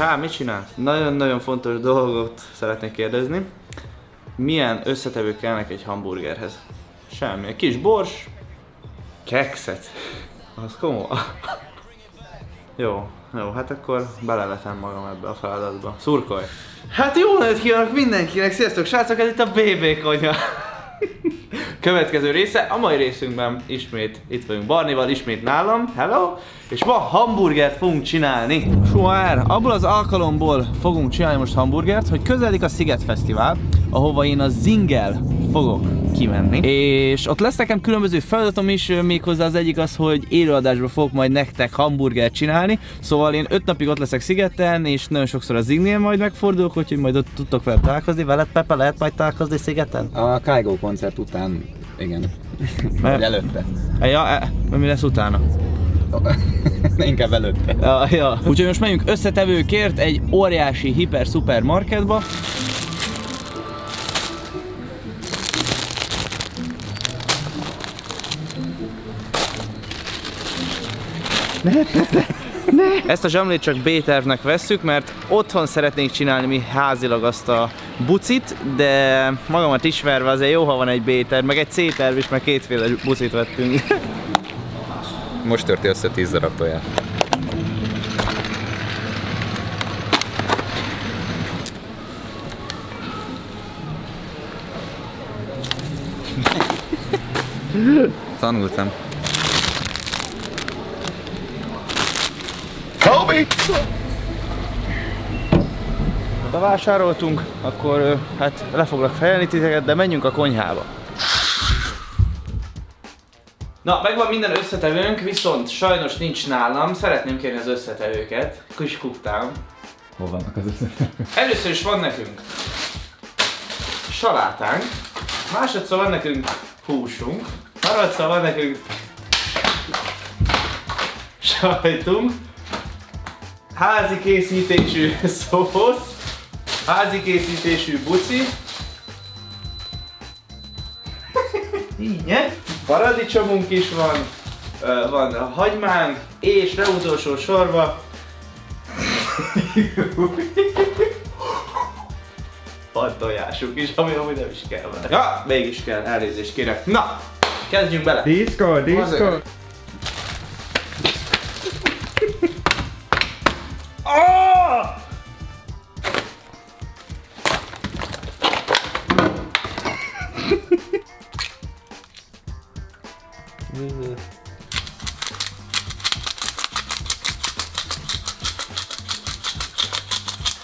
Hát, mit csinál? Nagyon-nagyon fontos dolgot szeretnék kérdezni. Milyen összetevők kellnek egy hamburgerhez? Semmi. Egy kis bors, kekszet. Az komoly. Jó, jó, hát akkor belevetem magam ebbe a feladatba. Szurkolj! Hát jó lehet kívánok mindenkinek! Sziasztok srácok, ez itt a BB Konyha! Következő része, a mai részünkben ismét itt vagyunk Barnival, ismét nálam, hello! És ma hamburgert fogunk csinálni. Suár, abból az alkalomból fogunk csinálni most hamburgert, hogy közeledik a Sziget Fesztivál, ahova én a Zingel fogok kimenni. És ott lesz nekem különböző feladatom is, méghozzá az egyik az, hogy élőadásban fogok majd nektek hamburgert csinálni. Szóval én öt napig ott leszek szigeten, és nagyon sokszor az Zingnél majd megfordulok, úgyhogy majd ott tudtok velem találkozni. Veled Pepe lehet majd találkozni szigeten? A Kaigo koncert után, igen. Mert- Vagy előtte. Ja, e, mi lesz utána? Inkább előtte. Ja, ja. Úgyhogy most megyünk összetevőkért egy óriási hiper szupermarketba. Ezt a zsamlét csak B-tervnek vesszük, mert otthon szeretnénk csinálni mi házilag azt a bucit, de magamat ismerve azért jó, ha van egy B-terv, meg egy C-terv is, meg kétféle bucit vettünk. Most törti össze 10 darab toját. Tanultam. Bevásároltunk, akkor ö, hát le foglak fejelni titeket, de menjünk a konyhába. Na, megvan minden összetevőnk, viszont sajnos nincs nálam. Szeretném kérni az összetevőket. Kis kuktám. Hol vannak az összetevők? Először is van nekünk salátánk, másodszor van nekünk húsunk, harmadszor van nekünk sajtunk, házi készítésű szósz, házi készítésű buci, így, ne? Paradicsomunk is van, van a hagymánk, és leutolsó sorba van tojásuk is, ami amúgy nem is kell vele. Ja, mégis kell, elnézést kérek. Na, kezdjünk bele. Disco, disco. Oh!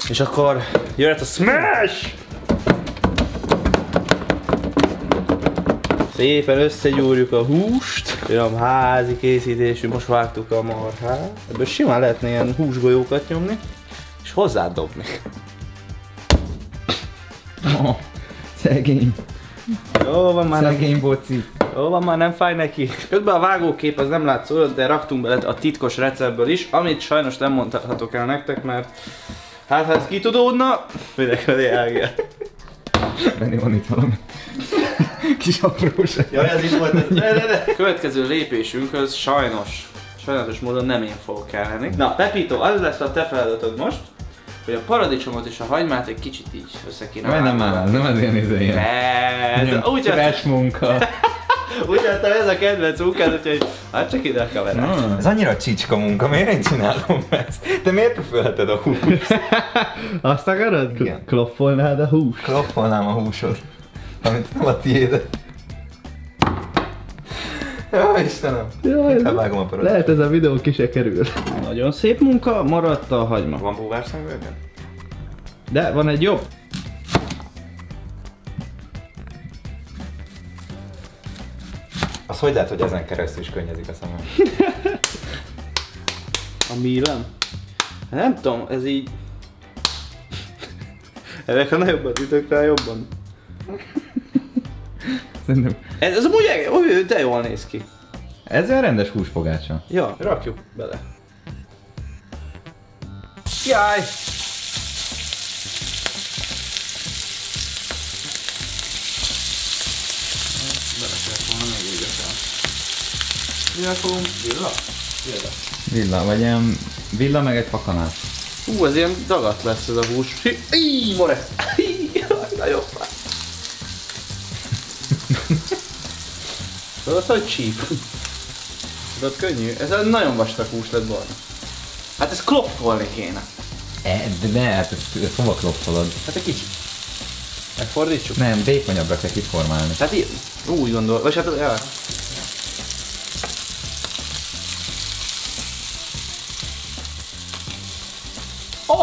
És akkor jöhet a smash! Szépen összegyúrjuk a húst, olyan házi készítésű, most vágtuk a marhát. Ebből simán lehetne ilyen húsgolyókat nyomni, és hozzádobni. Oh, szegény, Jó van már, nem, szegény boci. jó van már, nem fáj neki. Közben a vágókép az nem látszódott, de raktunk bele a titkos receptből is, amit sajnos nem mondhatok el nektek, mert hát ha ez kitudódna, mindenki elgél. Benni van itt valami. Kis apróság. Jaj, ez is volt ez. De, de, de. Következő lépésünkhöz sajnos, sajnálatos módon nem én fogok kelleni. Na, Pepito, az lesz a te feladatod most, hogy a paradicsomot és a hagymát egy kicsit így össze kéne Majd nem vágni. áll, nem az ilyen izé ilyen. Ez, úgy, munka. Úgy láttam, ez a kedvenc munkád, úgyhogy hát csak ide a kamerát. Ah. Ez annyira csicska munka, miért én csinálom ezt? Te miért püfölheted a húst? Azt akarod? Igen. Klopfolnád a hús? Klopfolnám a húsod, amit nem a tiéd. Jó, Istenem. Ez, Elvágom a parodát. lehet ez a videó ki se kerül. Nagyon szép munka, maradt a hagyma. Van búvár szemüveged? De van egy jobb. Az hogy lehet, hogy ezen keresztül is könnyezik a szemem? A Milan? Hát Nem tudom, ez így... Ezek a nagyobbat ütök rá jobban. Szerintem Ez, ez amúgy eg- úgy, de jól néz ki. ez olyan rendes húsfogácsa. Ja, rakjuk bele. Jaj! Bele kellett volna még égetni. Mivel fogom? Villa? Villa. Villa, vagy ilyen villa meg egy fakanál. Ú, ez ilyen dagat lesz ez a hús. Íj, more! Íj, Nagyon fáj. Tudod, hogy csíp? Tudod, könnyű? Ez egy nagyon vastag hús lett volna. Hát ez klopfolni kéne. E, de ne, hát ezt, ezt hova kloppolod? Hát egy kicsit. Megfordítsuk? Nem, vékonyabbra kell kiformálni. Hát így, úgy gondol, vagy hát, ja.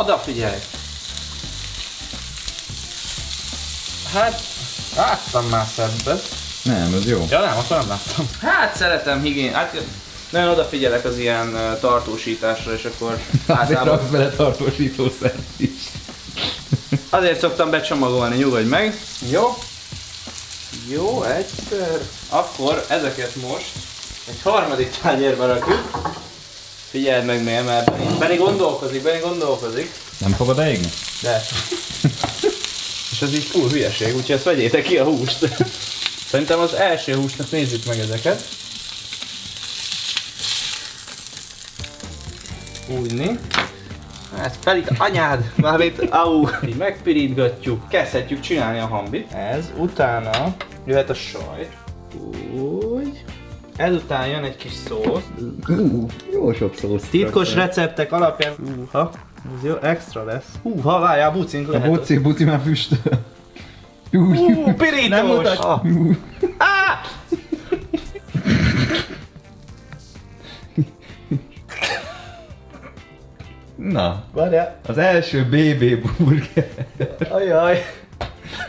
Oda figyelj! Hát, láttam már szebbet. Nem, ez jó. Ja nem, akkor nem láttam. Hát szeretem higién, hát nagyon odafigyelek az ilyen ö, tartósításra, és akkor Azért általában raksz bele tartósítószert is. azért szoktam becsomagolni, nyugodj meg. Jó. Jó, egyszer. Akkor ezeket most egy harmadik tányérba rakjuk. Figyeld meg miért, mert Benni, Benni gondolkozik, Benni gondolkozik. Nem fogod elégni? De. És ez így full hülyeség, úgyhogy ezt vegyétek ki a húst. Szerintem az első húsnak nézzük meg ezeket. Úgyni. Hát felít anyád, már itt, au, így megpirítgatjuk, kezdhetjük csinálni a hambit. Ez, utána jöhet a sajt. Úgy. Ezután jön egy kis szósz. Ú, jó sok szósz. Titkos receptek alapján, húha, ez jó, extra lesz. Húha, várjál, bucink A lehet. boci, buci már füstöl. Úgy. Hú, pirítós! Nem mutatj. Ah. Á! Na, Várjál. az első BB burger. Ajaj.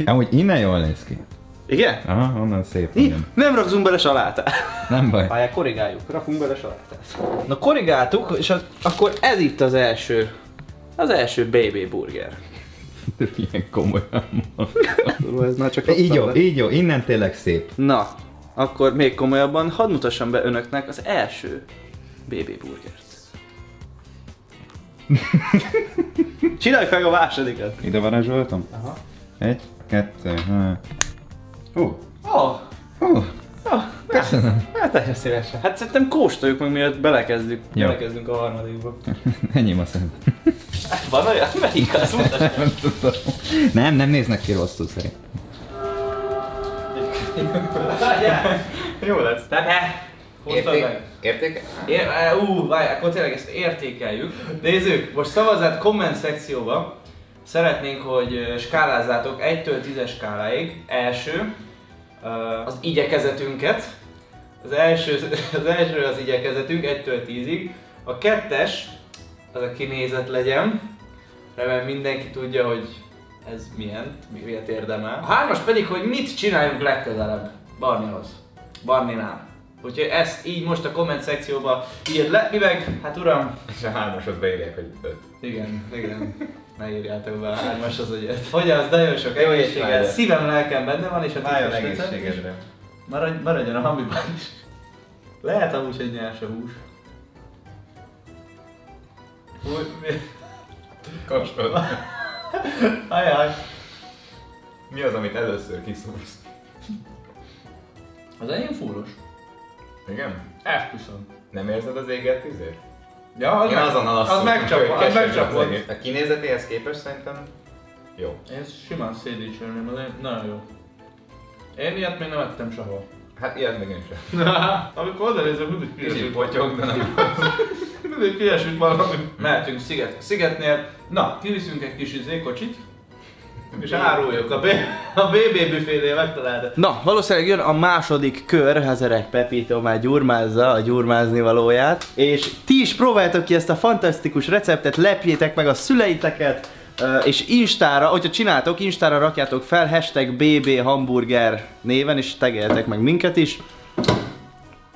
Amúgy innen jól néz ki. Igen? Aha, onnan szép. Mi? Igen. Nem rakzunk bele salátát. Nem baj. Várjál, korrigáljuk. Rakunk bele salátát. Na korrigáltuk, és az, akkor ez itt az első. Az első BB burger. Ilyen komolyan Ez már csak Így jó, így jó, innen tényleg szép. Na, akkor még komolyabban, hadd mutassam be önöknek az első BB burgert. Csináljuk meg a másodikat. Ide varázsoltam? Aha. Egy, kettő, há. Hú, Oh, hú, oh, köszönöm. hát nagyon szívesen. Hát szerintem kóstoljuk meg, mielőtt belekezdünk. Jó. Belekezdünk a harmadikba. Enyém a szem. Van olyan? Melyik az? Nem tudom. Nem, nem néznek ki rosszul szerint. Várjál. Jó lesz. Tehát, meg. Érték? É, á, ú, várj, akkor tényleg ezt értékeljük. Nézzük, most szavazát komment szekcióba. Szeretnénk, hogy skálázzátok 1-től 10-es skáláig. Első, az igyekezetünket. Az első, az első az igyekezetünk 1-től 10-ig. A kettes, az a kinézet legyen. Remélem mindenki tudja, hogy ez milyen, miért érdemel. A hármas pedig, hogy mit csináljunk legközelebb Barnihoz. Barninál. Úgyhogy ezt így most a komment szekcióba írd le, mi meg, hát uram, És a hármasot beírják, hogy öt. igen, igen. Ne írjátok be a hármas az ügyet. Hogy az nagyon sok Jó egészséggel, étvágyat. szívem, lelkem benne van, és a Váljon egészségedre. Maradj, maradjon a hambiban is. Lehet amúgy, hogy nyers a hús. Új, mi? Kapcsolod. Ajaj. Mi az, amit először kiszúrsz? Az enyém fúros. Igen? Esküszöm. Nem érzed az éget tüzért? Ja, az, Én meg, azonnal azt az megcsapott, az megcsapott. A kinézetéhez képest szerintem jó. Én simán szédítserném, az egy- nagyon jó. Én ilyet még nem ettem sehol. Hát ilyet még én sem. Amikor oda nézek, mindig Kicsit potyog, de nem. Mindig kiesik valami. Mehetünk sziget. Szigetnél, na, kiviszünk egy kis izékocsit, és áruljuk a, B- a BB büfénél megtalálod. Na, valószínűleg jön a második kör, Hazerek Pepito már gyurmázza a gyurmázni valóját. És ti is próbáltok ki ezt a fantasztikus receptet, lepjétek meg a szüleiteket, és Instára, hogyha csináltok, Instára rakjátok fel hashtag BB Hamburger néven, és tegeltek meg minket is.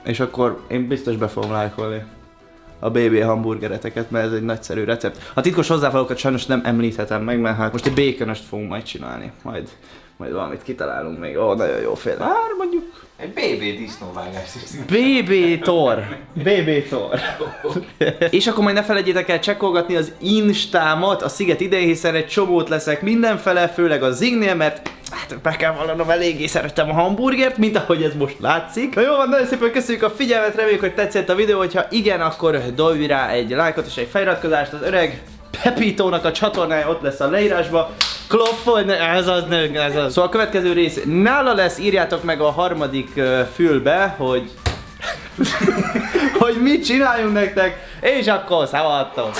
És akkor én biztos be fogom lájkolni a BB hamburgereteket, mert ez egy nagyszerű recept. A titkos hozzávalókat sajnos nem említhetem meg, mert hát most egy békönöst fogunk majd csinálni. Majd, majd valamit kitalálunk még. Ó, nagyon jó fél. Már mondjuk Egy BB disznóvágás is. BB Tor. BB Tor. És akkor majd ne felejtjétek el csekkolgatni az Instámat a Sziget idején, hiszen egy csomót leszek mindenfele, főleg a Zignél, mert hát be kell vallanom, eléggé szerettem a hamburgert, mint ahogy ez most látszik. Na jó van, nagyon szépen köszönjük a figyelmet, reméljük, hogy tetszett a videó, hogyha igen, akkor dobj rá egy lájkot és egy feliratkozást, az öreg Pepito-nak a csatornája ott lesz a leírásba. Klopfold, ne- ez az, ne- ez az. Szóval a következő rész nála lesz, írjátok meg a harmadik fülbe, hogy hogy mit csináljunk nektek, és akkor szavatok!